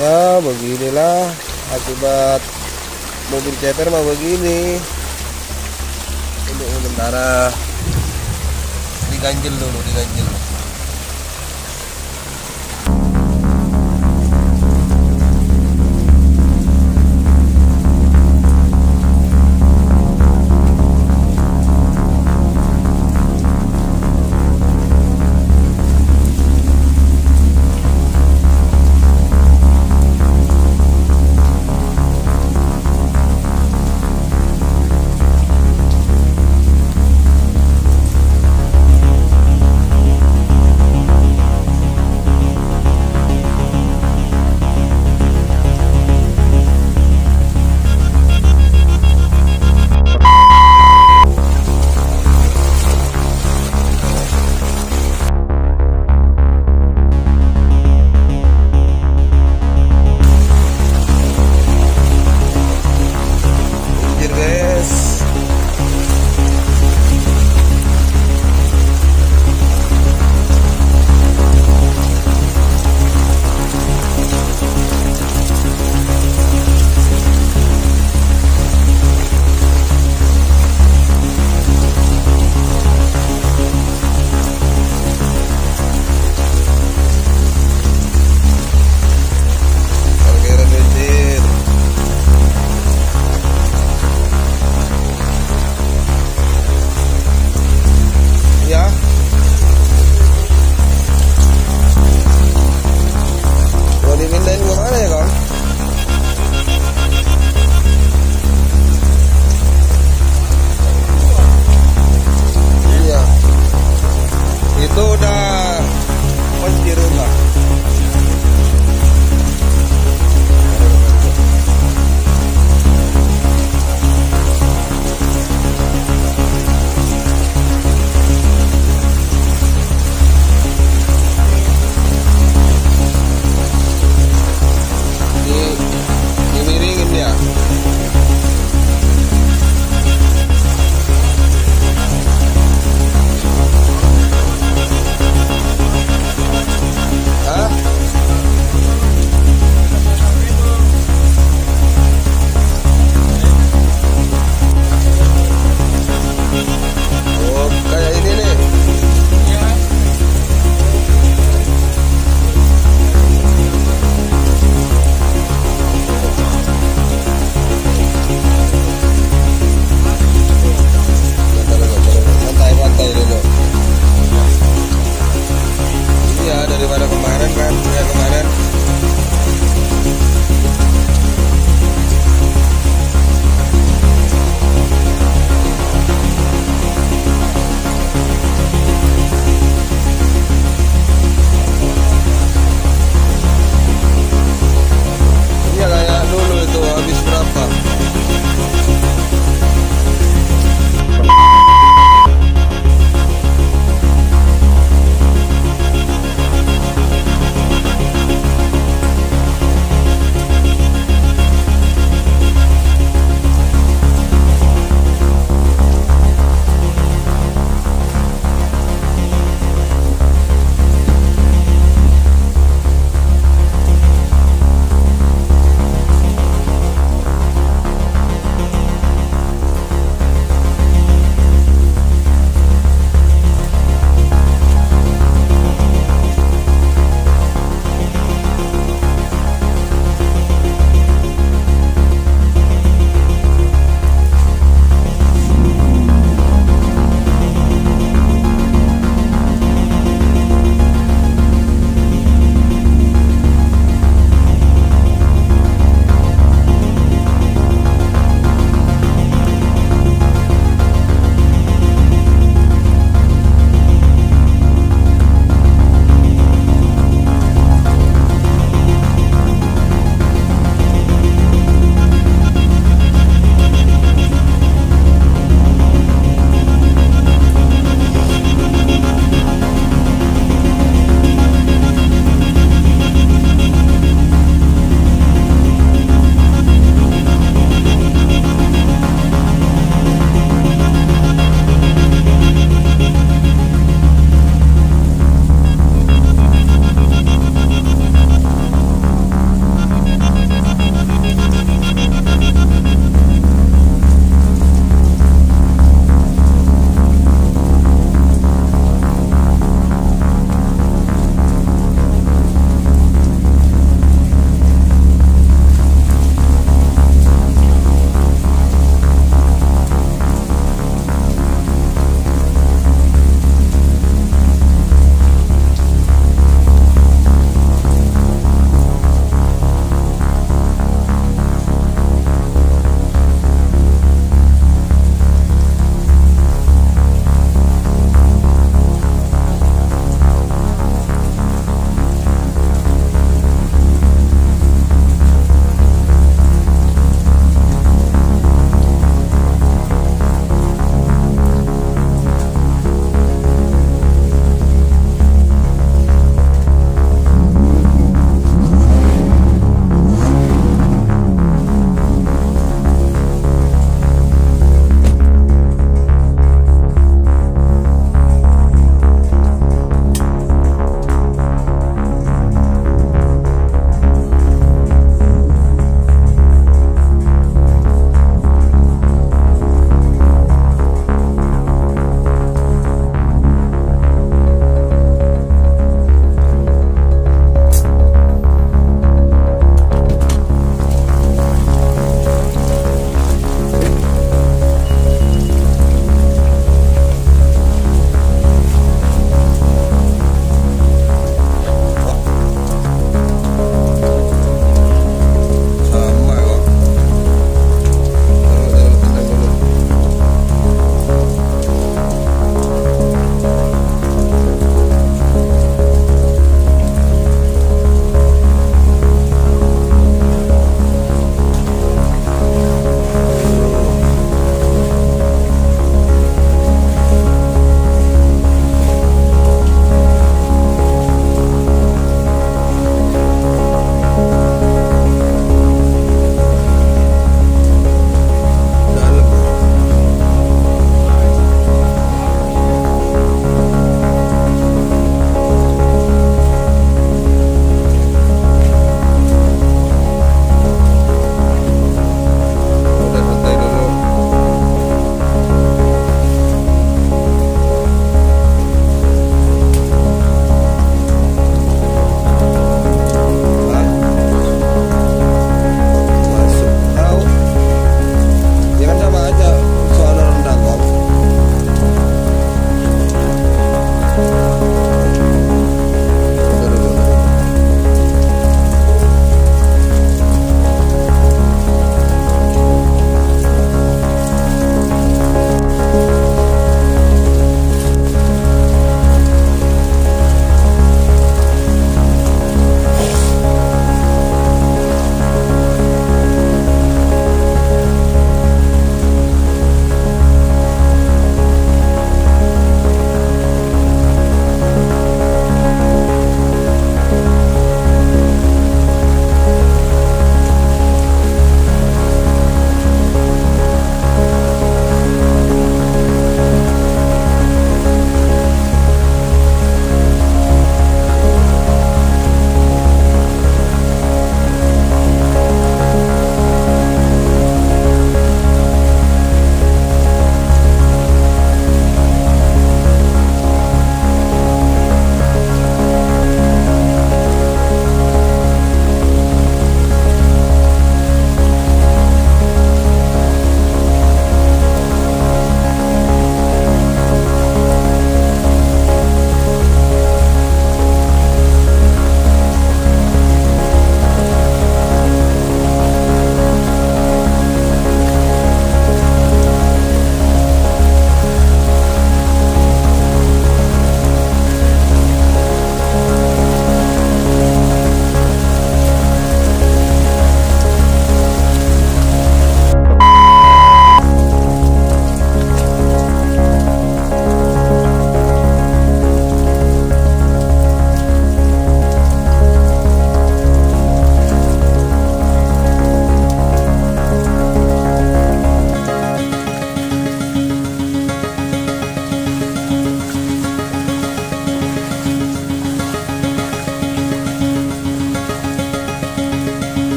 ya beginilah akibat mobil ceper mah begini. Untuk sementara diganjel dulu diganjel.